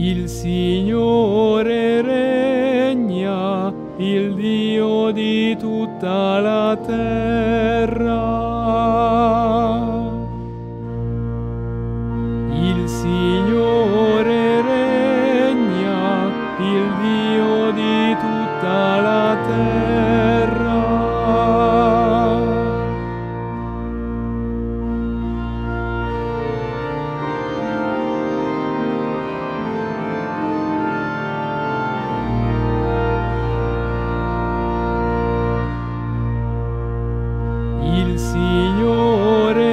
Il Signore regna, il Dio di tutta la terra. Il Signore regna, il Dio di tutta la terra. Señor